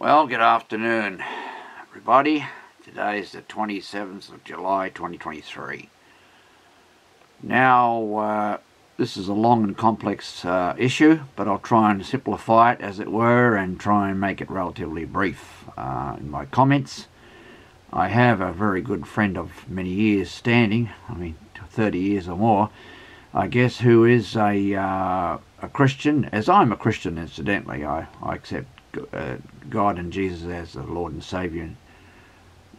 Well, good afternoon, everybody. Today is the 27th of July 2023. Now, uh, this is a long and complex uh, issue, but I'll try and simplify it, as it were, and try and make it relatively brief uh, in my comments. I have a very good friend of many years standing, I mean 30 years or more, I guess, who is a, uh, a Christian, as I'm a Christian incidentally. I, I accept uh, God and Jesus as the Lord and Saviour and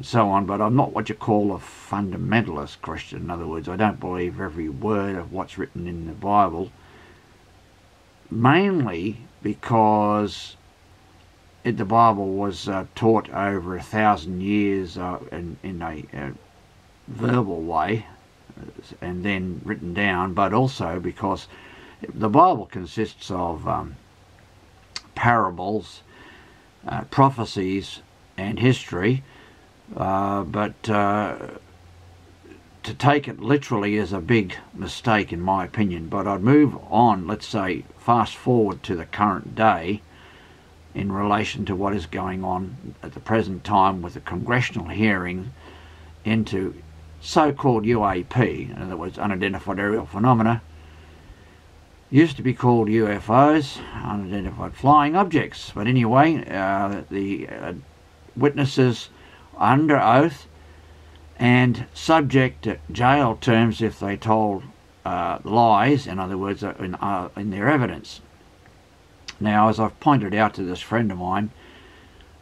so on, but I'm not what you call a fundamentalist Christian. In other words, I don't believe every word of what's written in the Bible, mainly because it, the Bible was uh, taught over a thousand years uh, in, in a, a verbal way uh, and then written down, but also because the Bible consists of um, parables, uh, prophecies, and history. Uh, but uh, to take it literally is a big mistake, in my opinion. But I'd move on, let's say, fast forward to the current day in relation to what is going on at the present time with the congressional hearing into so-called UAP, in other words, unidentified aerial phenomena, used to be called UFOs, unidentified flying objects. But anyway, uh, the uh, witnesses under oath and subject to jail terms if they told uh, lies, in other words, uh, in, uh, in their evidence. Now, as I've pointed out to this friend of mine,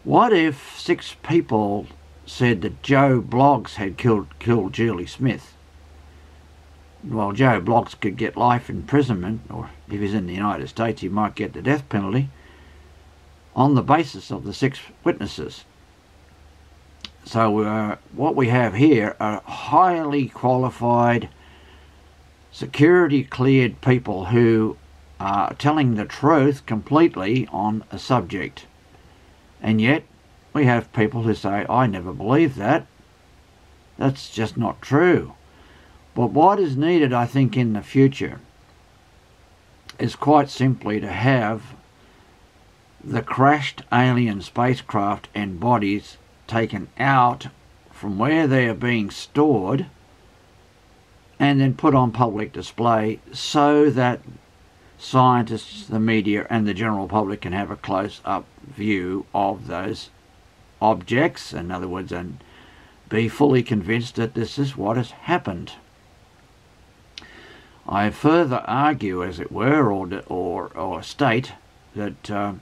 what if six people said that Joe Bloggs had killed, killed Julie Smith? Well, Joe Bloggs could get life imprisonment, or if he's in the United States, he might get the death penalty, on the basis of the six witnesses. So uh, what we have here are highly qualified, security cleared people who are telling the truth completely on a subject. And yet we have people who say, I never believed that. That's just not true. But what is needed, I think, in the future is quite simply to have the crashed alien spacecraft and bodies taken out from where they are being stored and then put on public display so that scientists, the media and the general public can have a close-up view of those objects, in other words, and be fully convinced that this is what has happened. I further argue, as it were, or, or, or state that uh,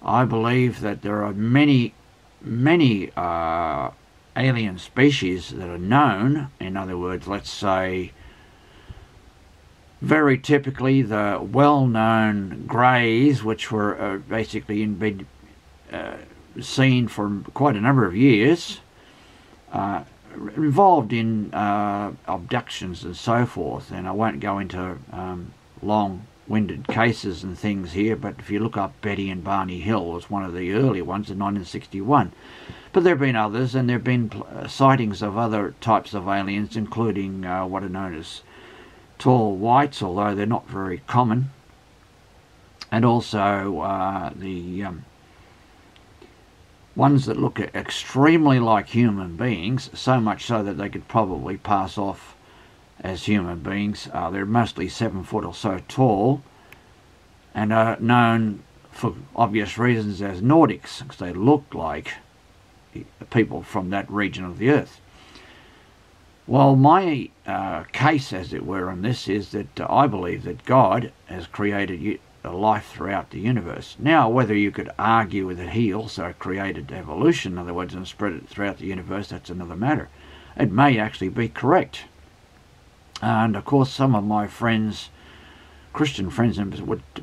I believe that there are many, many uh, alien species that are known. In other words, let's say very typically the well-known greys, which were uh, basically in, uh, seen for quite a number of years, uh, involved in uh, abductions and so forth, and I won't go into um, long-winded cases and things here, but if you look up Betty and Barney Hill was one of the early ones in 1961. But there have been others, and there have been uh, sightings of other types of aliens, including uh, what are known as tall whites, although they're not very common, and also uh, the um, ones that look extremely like human beings, so much so that they could probably pass off as human beings. Uh, they're mostly seven foot or so tall and are known for obvious reasons as Nordics, because they look like people from that region of the earth. Well, my uh, case, as it were, on this is that I believe that God has created life throughout the universe. Now, whether you could argue that he also created evolution, in other words, and spread it throughout the universe, that's another matter. It may actually be correct. And of course, some of my friends, Christian friends in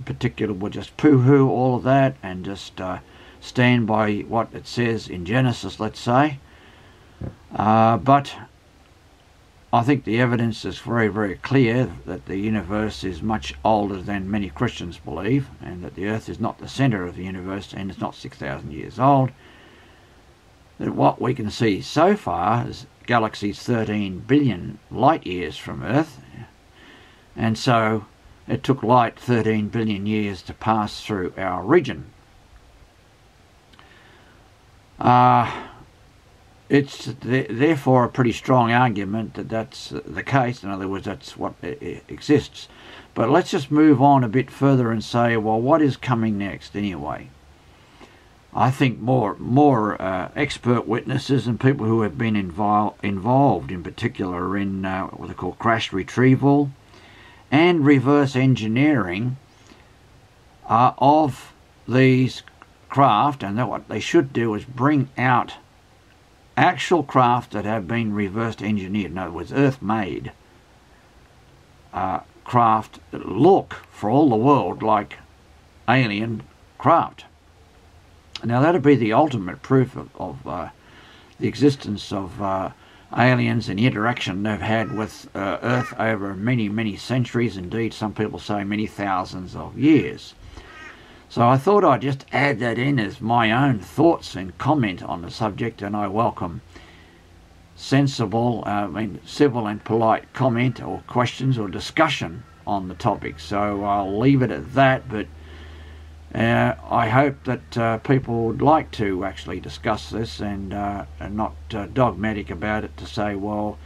particular, would just poo-hoo all of that and just uh, stand by what it says in Genesis, let's say. Uh, but I think the evidence is very, very clear that the universe is much older than many Christians believe, and that the Earth is not the centre of the universe and it's not 6,000 years old. That what we can see so far is galaxies 13 billion light years from Earth, and so it took light 13 billion years to pass through our region. Uh, it's th- therefore a pretty strong argument that that's the case. In other words, that's what exists. But let's just move on a bit further and say, well, what is coming next anyway? I think more more uh, expert witnesses and people who have been invol- involved, in particular, in uh, what they call crash retrieval and reverse engineering uh, of these craft, and that what they should do is bring out actual craft that have been reverse engineered, in other words, earth made uh, craft that look for all the world like alien craft. Now, that'd be the ultimate proof of, of uh, the existence of uh, aliens and the interaction they've had with uh, Earth over many, many centuries, indeed, some people say many thousands of years. So I thought I'd just add that in as my own thoughts and comment on the subject, and I welcome sensible, uh, I mean, civil and polite comment or questions or discussion on the topic. So I'll leave it at that, but uh, I hope that uh, people would like to actually discuss this and, uh, and not uh, dogmatic about it to say, well,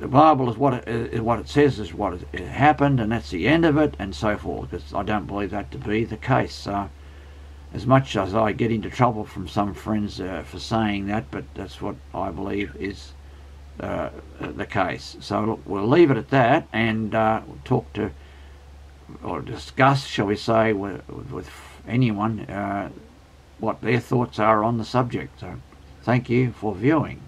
the Bible is what it, what it says is what it, happened, and that's the end of it, and so forth. Because I don't believe that to be the case. Uh, as much as I get into trouble from some friends uh, for saying that, but that's what I believe is uh, the case. So look, we'll leave it at that, and uh, we'll talk to or discuss, shall we say, with, with anyone uh, what their thoughts are on the subject. So, thank you for viewing.